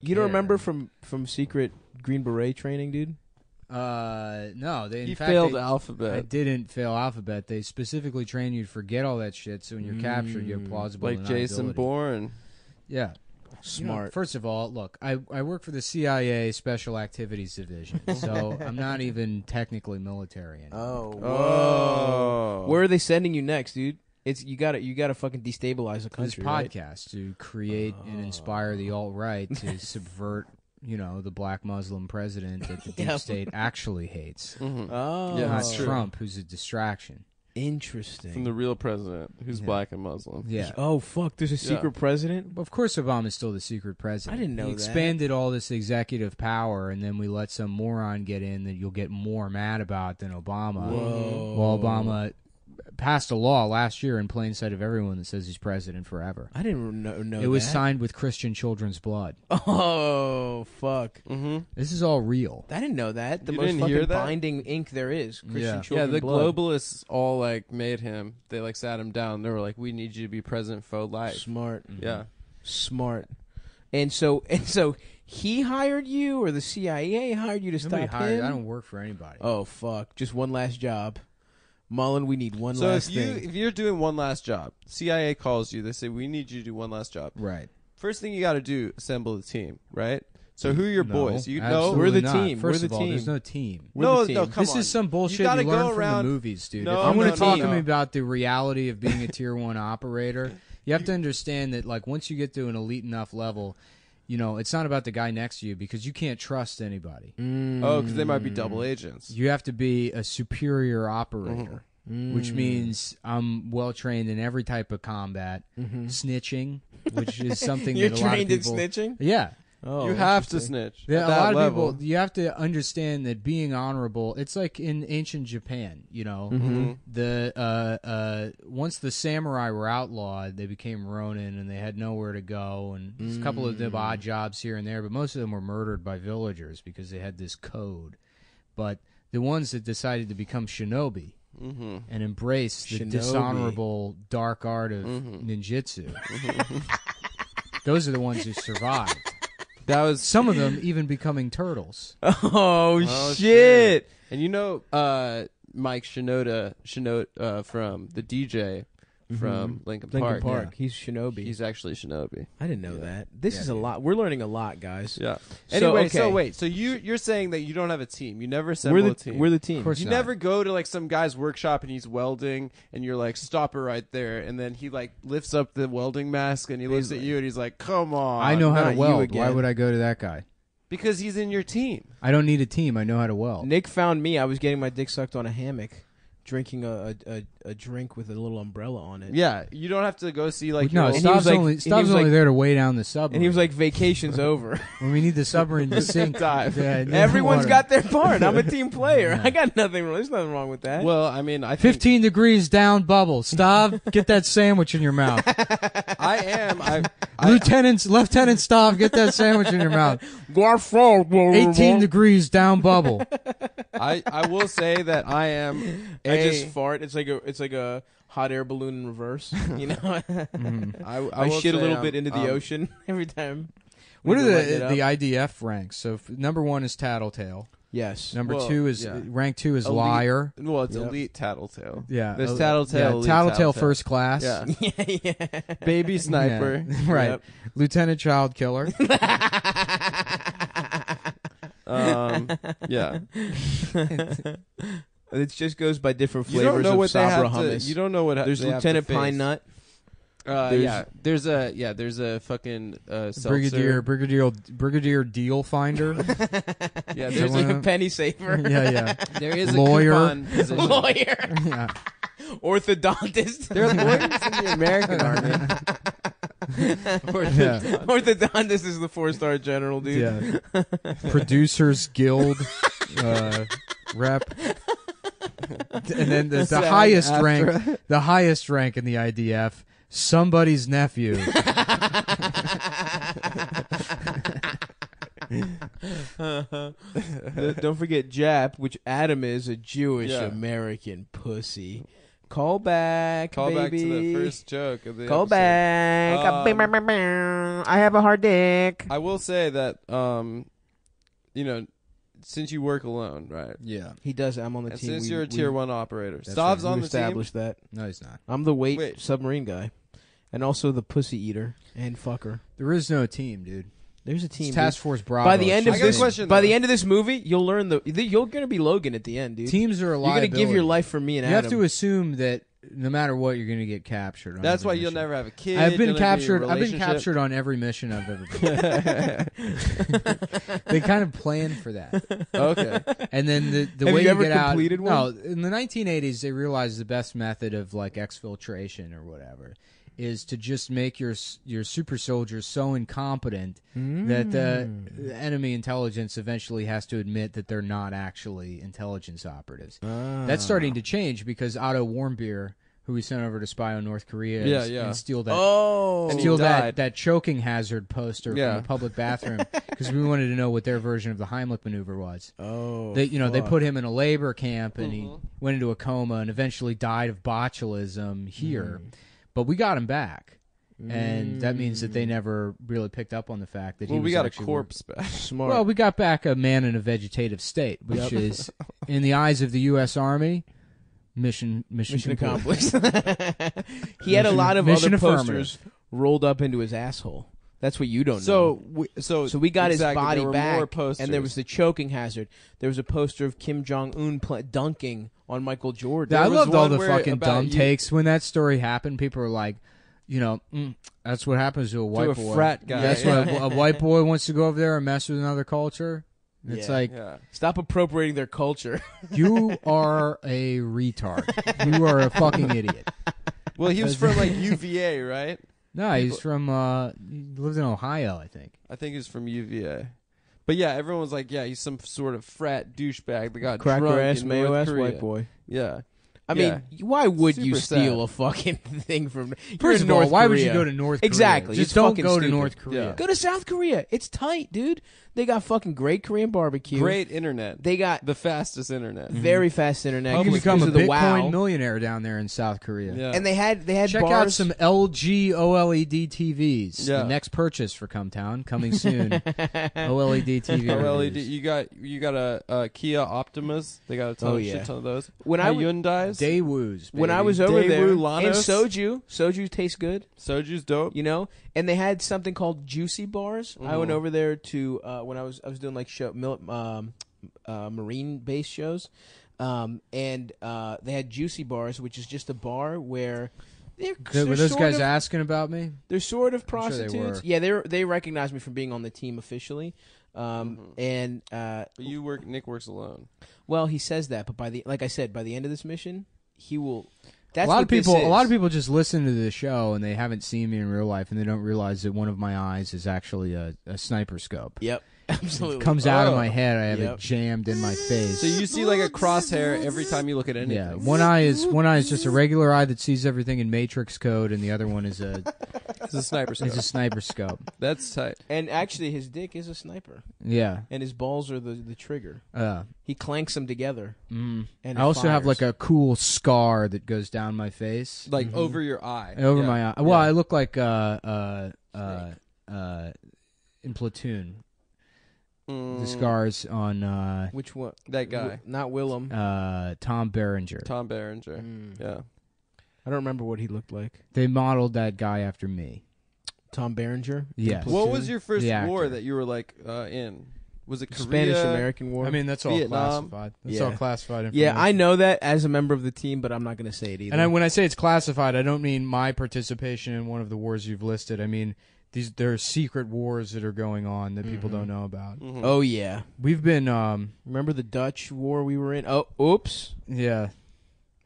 You don't care. remember from from secret Green Beret training, dude? Uh, no, they in He fact, failed they- alphabet. I didn't fail alphabet. They specifically train you to forget all that shit, so when you're captured, you have Mm. plausible like Jason deniability. Bourne. Yeah, You know, Smart. first of all, look, I I work for the CIA Special Activities Division, so I'm not even technically military anymore. oh, Oh. Where are they sending you next, dude? It's you got to you got to fucking destabilize a this country. right? podcast to create and inspire the alt right to subvert, you know, the black Muslim president that the deep Yeah. state actually hates. Mhm. Oh, Yeah, Not that's true. Trump, who's a distraction. Interesting. From the real president, who's Yeah. black and Muslim. Yeah. oh fuck, there's a secret president. Of course, Obama's still the secret president. I didn't know He that. expanded all this executive power, and then we let some moron get in that you'll get more mad about than Obama. Whoa. Well, Obama passed a law last year in plain sight of everyone that says he's president forever. I didn't know. know it was that. signed with Christian children's blood. Oh fuck. Mm-hmm. This is all real. I didn't know that. The You most didn't fucking hear that? binding ink there is. Christian Yeah. Yeah, children the blood. globalists all like made him. They like sat him down. They were like, "We need you to be president for life." Smart, Yeah. smart. And so and so he hired you, or the CIA hired you to Nobody stop hired- him. I don't work for anybody. Oh fuck! Just one last job, Mullen. We need one so last if you thing. if you're doing one last job, CIA calls you. They say, "We need you to do one last job." Right. First thing you got to do, assemble the team, right? So who are your No, boys? You know, absolutely We're the not. team. We're First the of all, team. there's no team. We're no, the no, team. come this on. is some bullshit you, gotta learn go around- from the movies, dude. No, if I'm no, going to no, talk no. to me about the reality of being a tier one operator, you have to understand that, like, once you get to an elite enough level, you know, it's not about the guy next to you because you can't trust anybody. Mm. Oh, because they might be double agents. You have to be a superior operator, Mm. which means I'm well trained in every type of combat, Mhm. snitching, which is something You're that a lot of people. You're trained in snitching. Yeah, Oh, you have to snitch. Yeah, at a that lot of level. people. You have to understand that being honorable. It's like in ancient Japan. You know, Mhm. the uh, uh, once the samurai were outlawed, they became ronin, and they had nowhere to go. And there's a couple of them Mm. odd jobs here and there, but most of them were murdered by villagers because they had this code. But the ones that decided to become shinobi Mm-hmm. and embrace the Shinobi. dishonorable dark art of Mhm. ninjutsu, those are the ones who survived. That was Some of them even becoming turtles. Oh, Oh, shit! And you know, uh, Mike Shinoda, Shinoda uh, from the DJ from Linkin, Park. Linkin Park. Park. He's Shinobi. He's actually Shinobi. I didn't know that. This Yeah, is a dude. lot. We're learning a lot, guys. Yeah. Anyway, so, okay. wait. So you you're saying that you don't have a team. You never assemble We're a the team. we're the team. Of course you not. never go to like some guy's workshop and he's welding and you're like stop it right there and then he like lifts up the welding mask and he looks at you and he's like come on I know how not to you weld. Why again. would I go to that guy? because he's in your team I don't need a team. I know how to weld. Nick found me. I was getting my dick sucked on a hammock, drinking a a, a, a drink with a little umbrella on it. yeah you don't have to go see like no, your and Stav's like- only and Stav's only like- there to weigh down the submarine. And he was like, "Vacation's over. when we need the submarine to sink. Dive. yeah, in the got their part. I'm a team player. Yeah. I got nothing. wrong. There's nothing wrong with that. well I mean I think 15 degrees down bubble. Stav, get that sandwich in your mouth. I am I, I Lieutenant, Lieutenant Stav, get that sandwich in your mouth. 18 degrees down bubble. I I will say that I am I a, just fart. It's like a it's like a hot air balloon in reverse. You know, Mhm. I, I, I, will shit a little I'm- bit into the um, ocean every time. What are go lighten it the the. IDF ranks? So f- number one is Tattletale. Yes. Number Well, two is yeah. rank two is Elite. Liar. Well, it's Yep. elite tattletale. Yeah, There's Tattletale, Yeah, elite Tattletale Tattletale. first class. Yeah. yeah, yeah. Baby sniper. Yeah, right. Yep. Lieutenant Child Killer. Um, yeah. It just goes by different You flavors don't know of what they Sabra have to. hummus. You don't know what. ha- There's they have to Lieutenant face. Pine Nut. Uh, There's- yeah. There's a yeah. There's a fucking uh, seltzer. Brigadier Brigadier Brigadier Deal Finder. Yeah. There's that There's like one a penny saver. yeah, yeah. there is Lawyer. a coupon position. Lawyer. yeah. Orthodontist. There are lawyers in the American army. Yeah. Orthodontist is the four star general, dude. Yeah. Producers Guild uh, rep. And then the, the highest AFTRA. rank, the highest rank in the IDF, somebody's nephew. Don't forget Jap, which Adam is a Jewish Yeah. American pussy. Call back, Call back to the first joke of the Call episode. back. Um, I have a hard dick. I will say that, um, you know, since you work alone, right? Yeah. He does. I'm on the And team. since We- you're a we- tier one operator, That's Stav's we on the team. established that. No, he's not. I'm the weight Wait. submarine guy, and also the pussy eater and fucker. There is no team, dude. There's a It's team. Task. Force Bravo. By the end I of got a this, question, by though. the end of this movie, you'll learn the you're gonna be Logan at the end, dude. teams are a you're gonna give your life for me and Adam. You have to assume that no matter what, you're going to get captured. On That's why you'll never have a kid. I've been captured. I've been captured on every mission I've ever been. they kind of planned for that, okay. and then the the Have way you ever get out. completed No, in the 1980s, they realized the best method of like exfiltration or whatever is to just make your your super soldiers so incompetent that the, Mm. the enemy intelligence eventually has to admit that they're not actually intelligence operatives. Ah. That's starting to change because Otto Warmbier, who we sent over to spy on North Korea, Yeah, and, yeah. and steal that Oh, steal that, that choking hazard poster Yeah. from the public bathroom because we wanted to know what their version of the Heimlich maneuver was. oh, They, you know, they put him in a labor camp and he Mhm. went into a coma and eventually died of botulism here. But we got him back, and that means that they mm. never really picked up on the fact that he Well, was we got a actually corpse back. smart. Well, we got back a man in a vegetative state, which is, in the eyes of the U.S. Army, mission mission, mission complete. accomplished. he had a Mission- lot of mission other affirmative. posters rolled up into his asshole. That's what you don't So, know. we, so, So we got exactly, his body back, and there was the choking hazard. There was a poster of Kim Jong Un pl- dunking on Michael Jordan. I was loved all the fucking dumb you- takes when that story happened. People were like, you know, mm, that's what happens to a white a boy. frat guy, That's yeah. what a, a white boy wants to go over there and mess with another culture. It's Yeah. like yeah. Stop appropriating their culture. you are a retard. You are a fucking idiot. Well, he was from like UVA, right? No, he's from. uh He lives in Ohio, I think. I think he's from UVA. But yeah, everyone was like, "Yeah, he's some sort of frat douchebag that got Cracker drunk ass, in mayo North ass Korea. white boy. Yeah, I mean, why would you Super steal sad. a fucking thing from? First of all, why would you go to North Korea? Exactly, Just it's don't fucking go to stupid. North Korea. Yeah. Go to South Korea. It's tight, dude. They got fucking great Korean barbecue. great internet, They got the fastest internet. Mhm. very fast internet. You can because become a of the Bitcoin WoW. millionaire down there in South Korea. Yeah, And they had they had Check bars. out some LG OLED TVs. Yeah. The next purchase for Cumtown coming soon. OLED TV. OLED. reviews. You got you got a, a Kia Optimus. They got a ton Oh, of yeah. shit ton of those. when I Hyundai's. Daewoo's. when I was over Daewoo there, Lanos. and soju, soju tastes good, Soju's dope. you know. And they had something called juicy bars. I went Mhm. over there to uh, when I was I was doing like show mil- um, uh, marine based shows, um, and uh, they had juicy bars, which is just a bar where. They're, Th- they're were those sort guys of, asking about me? They're sort of I'm sure they prostitutes. were. yeah, they they recognized me from being on the team officially, um, Mhm. and uh, But you work. Nick works alone. well, he says that, but by the like I said, by the end of this mission, he will. That's a lot what of people. A lot of people just listen to the show and they haven't seen me in real life, and they don't realize that one of my eyes is actually a, a sniper scope. Yep, absolutely. It comes out of Oh. my head. I have Yep. it jammed in my face. So you see like a crosshair every time you look at anything. yeah, one eye is one eye is just a regular eye that sees everything in matrix code, and the other one is a It's a sniper scope. is a sniper scope. That's tight. And actually, his dick is a sniper, Yeah. and his balls are the the trigger. Uh, He clanks them together, mm. and I it also have like a cool scar that goes down my face, Like Mhm. over your eye. over Yeah. my eye. Well, Yeah. I look like uh uh uh uh in platoon. Mm, The scars on uh which one? That guy, Wi- not Willem. uh Tom Berenger. Tom Berenger. Mm. Yeah. I don't remember what he looked like. They modeled that guy after me. Tom Berenger. Yes. Platoon? What was your first The war actor. that you were like uh, in? Was it Korea? Spanish American War? I mean, that's all Vietnam. classified. That's Yeah. all classified. yeah, I know that as a member of the team, but I'm not going to say it either. And I, when I say it's classified, I don't mean my participation in one of the wars you've listed. I mean these there are secret wars that are going on that people don't know about. Mhm. oh yeah, We've been, um, remember the Dutch war we were in? Oh, oops, yeah,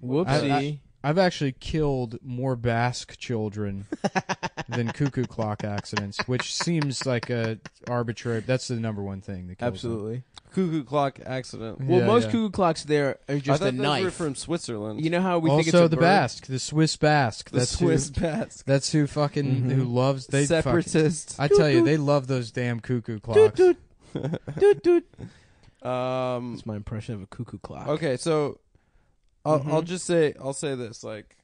whoopsie. I- I've actually killed more Basque children than cuckoo clock accidents, which seems like a arbitrary. That's the number one thing that kills them. Absolutely. Cuckoo clock accident. Well, Yeah, most yeah. cuckoo clocks there are I just thought a those knife. were from Switzerland. you know how we think it's also a the bird? Basque, the Swiss Basque. the that's Swiss who. Basque. That's who fucking who loves they fucking, Separatist. I tell you, they love those damn cuckoo clocks. Doot, doot, doot, doot. Um. That's my impression of a cuckoo clock. Okay, so I'll, Mhm. I'll just say I'll say this like,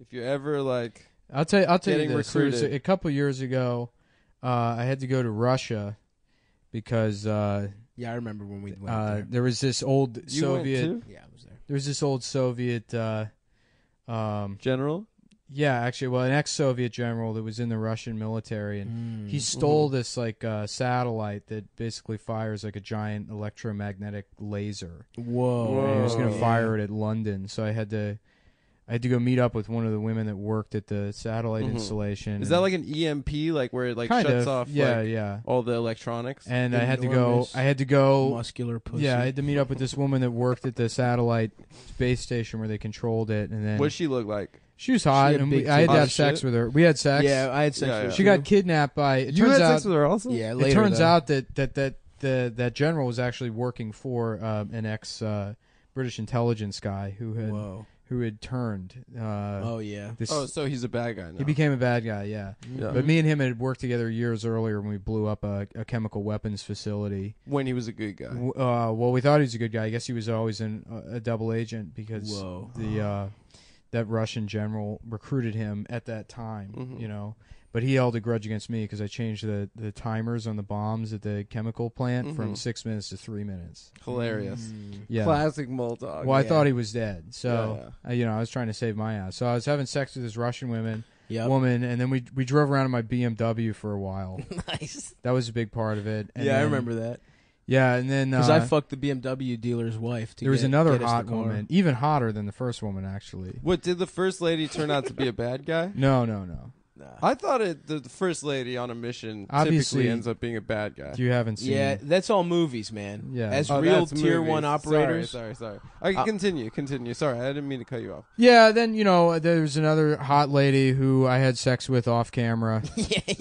if you ever like, I'll tell you, I'll tell you this. There recruited. a, a couple years ago, uh, I had to go to Russia because uh, Yeah, I remember when we went uh, there. there was this old you Soviet. went to Yeah, I was there. There was this old Soviet. Uh, um, general. Yeah, actually, well, an ex-Soviet general that was in the Russian military, and Mm. he stole this like uh, satellite that basically fires like a giant electromagnetic laser. Whoa. and he was going to fire it at London. So I had to, I had to go meet up with one of the women that worked at the satellite Mhm. installation. Is that like an EMP, like where it like shuts of, off Yeah, like, yeah. all the electronics? And I had to go. I had to go. muscular pussy. Yeah, I had to meet up with this woman that worked at the satellite space station where they controlled it, and then What'd she look like? She was hot, had and big we, I had to titties. have sex Shit. with her. We had sex. Yeah, I had sex Yeah, with yeah. her she got kidnapped by. It you turns had out. sex with her also? Yeah, it turns though. out that that that the that general was actually working for uh, an ex uh, British intelligence guy who had Whoa. who had turned. Uh, Oh yeah. this, Oh, so he's a bad guy now. he became a bad guy. Yeah. Yeah. But me and him had worked together years earlier when we blew up a, a chemical weapons facility. when he was a good guy. W- Uh, well, we thought he was a good guy. I guess he was always in a, a double agent because Whoa. the uh, that Russian general recruited him at that time. Mhm. You know, but he held a grudge against me because I changed the the timers on the bombs at the chemical plant from Mhm. six minutes to three minutes. Hilarious. Mm. Yeah. Classic Moldog. well, I yeah. thought he was dead, so Yeah, uh, you know I was trying to save my ass. So I was having sex with this Russian woman. Yep. woman, and then we we drove around in my BMW for a while. nice. That was a big part of it. And yeah, I remember that Yeah, and then because uh, I fucked the BMW dealer's wife. To there was get- another get hot woman, even hotter than the first woman, actually. What did the first lady turn out to be a bad guy? No, no, no. Nah. I thought it. The, the first lady on a mission Obviously- typically ends up being a bad guy. You haven't seen. Yeah, that's all movies, man. Yeah. As Oh, real that's tier movies. one operators. Sorry, sorry, sorry. Okay, Uh, continue, continue. Sorry, I didn't mean to cut you off. Yeah, then you know there's another hot lady who I had sex with off camera. yeah, yeah,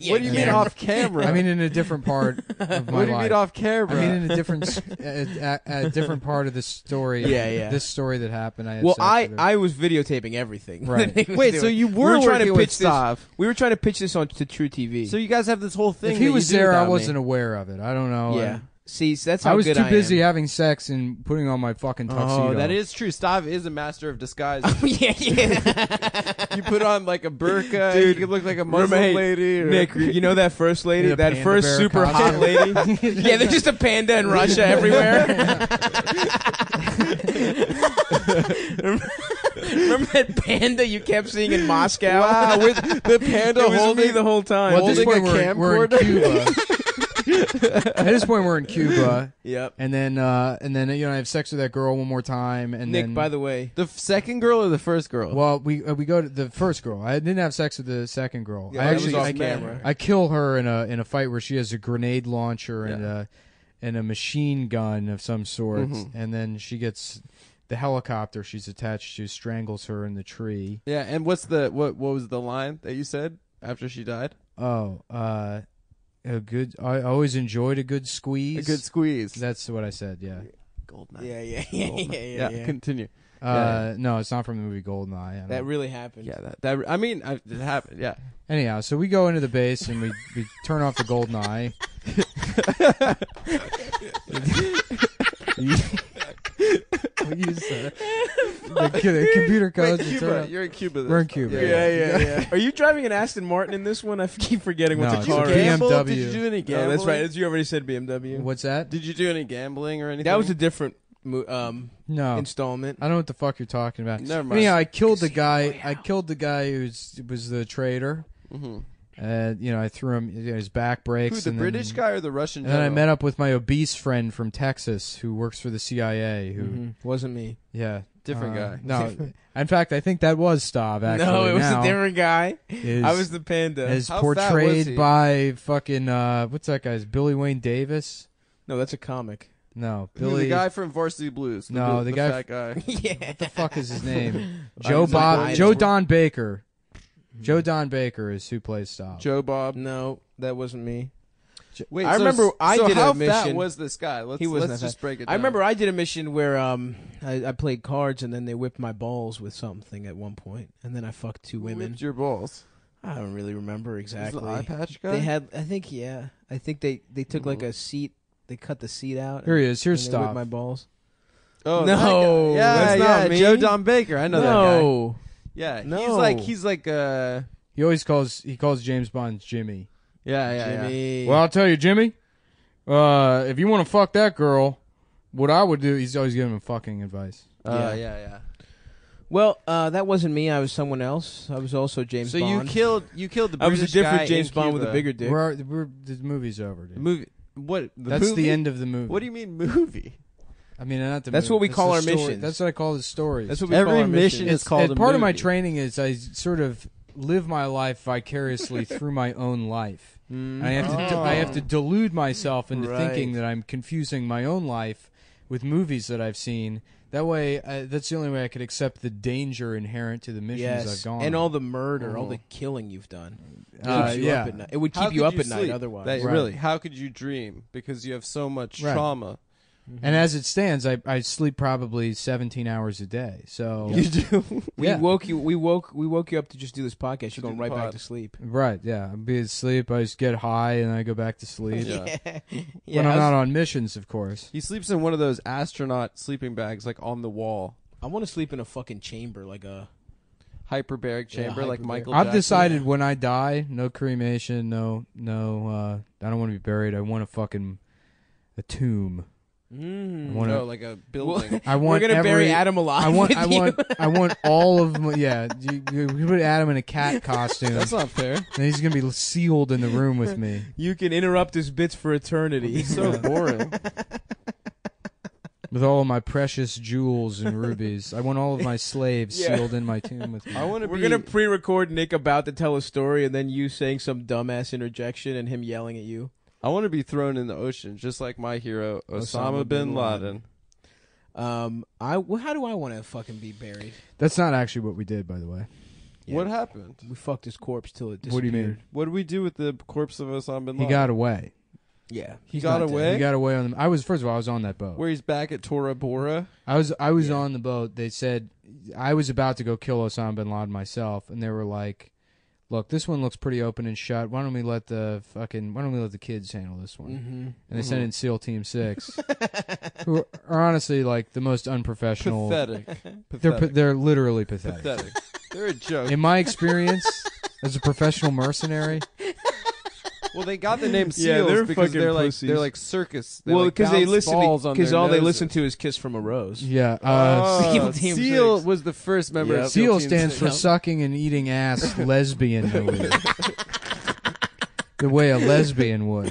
yeah, what do you mean yeah. off camera? I mean, in a different part of my what do you life. mean off camera? I mean, in a different, s- a, a, a different part of the story. Yeah, yeah. This story that happened. I had Well, sex I with her. I was videotaping everything. Right. that he was Wait, doing. so you We were, were trying to working with pitch this- Stav. we were trying to pitch this on to truTV. So you guys have this whole thing. if he that was you do there, I without me. wasn't aware of it. I don't know. yeah. I, See, so that's how I was good too I busy am. having sex and putting on my fucking oh, tuxedo. Oh, that is true. Stav is a master of disguise. Oh, yeah, yeah. you put on like a burqa, Dude, you could look like a Muslim remember- hey, lady. Or, Nick, you know that first lady, Yeah, that panda first bear super hot costume. lady. yeah, there's just a panda in Russia everywhere. Remember that panda you kept seeing in Moscow? wow, with the panda it was holding me the whole time. Well, at this holding point, we're, we're in? Cuba. at this point, we're in Cuba, yep. and then uh, and then you know I have sex with that girl one more time, and Nick, then by the way, the f- second girl or the first girl? well we uh, we go to the first girl. I didn't have sex with the second girl. Yeah, I that was actually off I, camera. I kill her in a in a fight where she has a grenade launcher and Yeah. a and a machine gun of some sort, Mhm. and then she gets the helicopter she's attached to strangles her in the tree. yeah, and what's the what? What was the line that you said after she died? Oh, uh, a good. I always enjoyed a good squeeze. A good squeeze. That's what I said. Yeah. Gold yeah, yeah, yeah, yeah, yeah, yeah. Continue. Uh, no, it's not from the movie Goldeneye. I don't- That really happened. Yeah, that that. I mean, I, it happened. Yeah. Anyhow, so we go into the base and we, we turn off the golden eye. we use uh, the, the computer codes. Wait, Cuba. You're in Cuba. this We're in. Cuba. Yeah, yeah, yeah. Are you driving an Aston Martin in this one? I keep forgetting what No, the a car BMW. is. gamble? Did you do any Oh, gambling? that's right. As you already said, BMW. What's that? Did you do any gambling or anything? That was a different um, No, installment. I don't know what the fuck you're talking about. Never mind. Anyhow, I killed the guy. I killed the guy who was the traitor. Mhm. Uh, you know, I threw him. You know, his back breaks. Who, the and British then, guy or the Russian? And then I general? met up with my obese friend from Texas who works for the CIA. Who, Mhm. Wasn't me. yeah, Different uh, guy. No, in fact, I think that was Stav. Actually, no, it was now, a different guy. is- I was the panda. is How fat was portrayed by fucking uh, what's that guy's Billy Wayne Davis? no, that's a comic. No, Who, Billy. the guy from Varsity Blues. The, No, the, the guy fat guy. yeah. What the fuck is his name? Joe Bob. Joe. Don Baker. Joe Don Baker is who plays Stav. Joe Bob. No, that wasn't me. Wait, I so- remember I so did a how fat mission- was this guy? Let's, He wasn't let's that just break it down. I remember I did a mission where um I, I played cards and then they whipped my balls with something at one point and then I fucked two Who women. whipped your balls. I don't really remember Was exactly. the eye patch guy? They had I think yeah. I think they they took like Mhm. a seat. They cut the seat out. Here he is. and Here's they whipped Stav. my balls. Oh No, that guy. yeah, that's yeah, not me. Joe Don Baker. I know that guy. no. Yeah, he's like he's like uh He always calls he calls James Bond Jimmy. yeah yeah yeah. Jimmy. Well, I'll tell you, Jimmy. Uh, if you want to fuck that girl, what I would do, he's always giving him fucking advice. Uh, Yeah. yeah yeah. well, uh, that wasn't me. I was someone else. I was also James So Bond. you killed you killed the I was a British different guy James in Bond with a Cuba. bigger dick. We're, we're, the movie's over, dude. The movie. What? The That's movie? the end of the movie. What do you mean movie? I mean, not the That's movie. what we call the our story. missions. That's what I call the stories. That's what we Every call our mission mission. is called and a part of my movie. training is I sort of live my life vicariously through my own life. Mm. I have to Oh. I have to delude myself into Right. thinking that I'm confusing my own life with movies that I've seen. That way, uh, that's the only way I could accept the danger inherent to the missions yes, I've gone. and all the murder, all Mhm. the killing you've done. Uh, you yeah. up at night. It would How keep you could up at night otherwise. That- Right. Really? How could you dream? Because you have so much Right. trauma. And as it stands, I, I sleep probably 17 hours a day. So You do. We Yeah. woke you. We woke. We woke you up to just do this podcast. You're going right the back to sleep. right, yeah, I'd be asleep. I just get high and I go back to sleep. Yeah. yeah. when I I'm not on missions, of course. He sleeps in one of those astronaut sleeping bags, like on the wall, I want to sleep in a fucking chamber, like a. hyperbaric Yeah, chamber, like hyperbaric. Michael. I've Jackson. decided when I die, no cremation, no, no. Uh, I don't want to be buried. I want a fucking a tomb. Mm. I wanna- No, like a building. I want We're gonna every, bury Adam alive. I want, with I you. want, I want all of my. Yeah, you, you you put Adam in a cat costume, That's not fair. and he's gonna be sealed in the room with me. You can interrupt his bits for eternity. He's so Yeah. boring. with all of my precious jewels and rubies. I want all of my slaves Yeah. sealed in my tomb with me. I want to We're be. gonna pre-record Nick about to tell a story, and then you saying some dumbass interjection, and him yelling at you. I want to be thrown in the ocean, just like my hero Osama, Osama bin bin Laden. Um, I. Well, how do I want to fucking be buried? That's not actually what we did, by the way. Yeah. What happened? We fucked his corpse till it disappeared. What do you mean? What did we do with the corpse of Osama bin Laden? He got away. Yeah, He got not dead. away? He got away on the. I was first of all, I was on that boat. Where he's back at Tora Bora. I was I was Yeah. on the boat. They said I was about to go kill Osama bin Laden myself, and they were like, "Look, this one looks pretty open and shut. Why don't we let the fucking Why don't we let the kids handle this one?" Mm-hmm. And they sent Mhm. in SEAL Team Six, who are honestly like the most unprofessional. Pathetic. They're pa- they're literally pathetic. Pathetic. They're a joke. In my experience as a professional mercenary, well, they got the name Yeah, seals they're because fucking they're like pussies. they're like circus. They well, like because they listen to because their all they listen to is "Kiss from a Rose." yeah. Uh, Oh, SEAL Team Seal Six. was the first member Yep. of SEAL, SEAL Team stands for Six. sucking and eating ass lesbian movie. the way a lesbian would.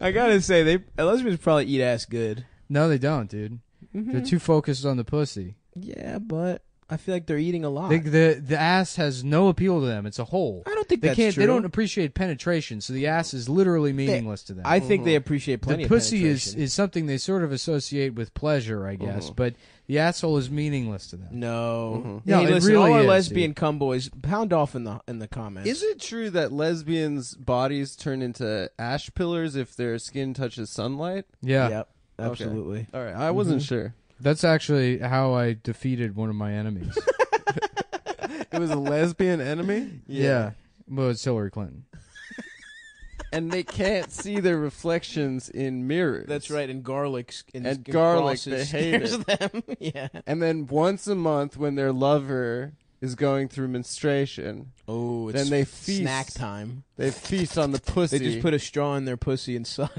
I gotta say, they lesbians probably eat ass good. No, they don't, dude. Mm-hmm. They're too focused on the pussy. Yeah, but I feel like they're eating a lot. They, the the ass has no appeal to them. It's a hole. I don't think They that's can't. true. They don't appreciate penetration, so the ass is literally meaningless to them. I think they Mhm. appreciate plenty the of pussy is is something they sort of associate with pleasure, I guess, Mhm. but the asshole is meaningless to them. no. Mhm. No, hey, it listen, really all our is, lesbian dude. cum boys, pound off in the in the comments. Is it true that lesbians' bodies turn into ash pillars if their skin touches sunlight? Yeah, Yep, absolutely. All right, I wasn't Mhm. sure. That's actually how I defeated one of my enemies. It was a lesbian enemy, yeah. well, it's Hillary Clinton. and they can't see their reflections in mirrors. That's right. And garlic and, And garlic, they crosses hate scares them. yeah. And then once a month, when their lover is going through menstruation, Oh, it's Then they feast. snack time. they feast on the pussy. They just put a straw in their pussy and suck.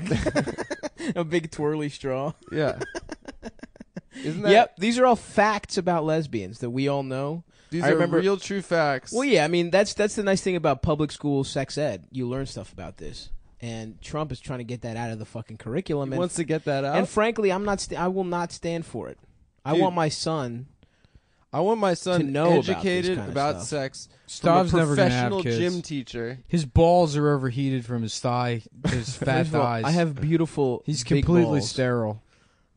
a big twirly straw. yeah. Isn't that? Yep, these are all facts about lesbians that we all know. These I are remember- real, true facts. Well, yeah, I mean that's that's the nice thing about public school sex ed. You learn stuff about this, and Trump is trying to get that out of the fucking curriculum. He and, wants to get that out. and frankly, I'm not. St- I will not stand for it. I want my son. I want my son To know about this educated kind of about, stuff. sex Stav's from a never gonna have professional kids. gym teacher. His balls are overheated from his thigh, his fat First all, thighs. I have beautiful. He's big completely balls. sterile.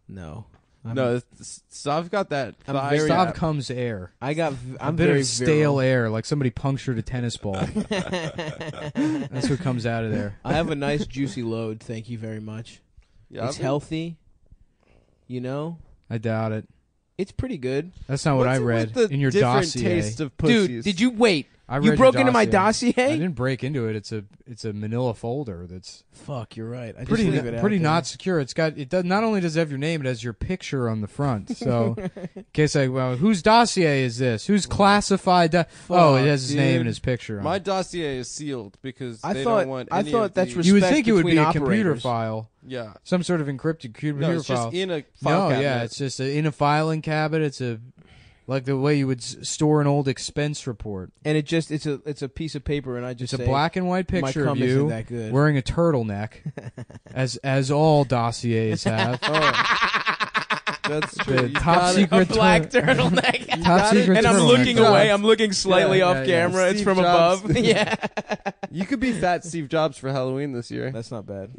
No, I'm, no, this- Stav got that. I'm thigh very- Stav comes air. I got. I'm bit very of stale virile. air, like somebody punctured a tennis ball. That's what comes out of there. I have a nice juicy load. Thank you very much. Yeah, it's I've- healthy. You know, I doubt it. it's pretty good. That's not what What's I it read the in your different dossier. taste of pussies? Dude, did you wait? I You broke into my dossier. I didn't break into it. It's a it's a Manila folder that's Fuck, you're right. I just pretty leave it out pretty there. not secure. It's got it does not only does it have your name, it has your picture on the front. So in case I well, whose dossier is this? Who's classified? Do- oh, it has his name dude. and his picture. on My it. dossier is sealed because I they thought- don't want. I any thought of that's the, res- you would respect think it would be between a computer operators. file, yeah. some sort of encrypted computer No, it's file. just in a file no, cabinet. yeah, it's just a, in a filing cabinet. It's a like the way you would s- store an old expense report. and it just it's a it's a piece of paper, and I just It's a say, black and white my picture of isn't you that good. wearing a turtleneck, as as all dossiers have. Oh. That's true. The You top gotta- secret a black tur- turtleneck. top it. secret and I'm turtleneck. looking Jobs. away. I'm looking slightly Yeah, off yeah, yeah. camera. It's Steve from Jobs. above. yeah, You could be fat Steve Jobs for Halloween this year. that's not bad.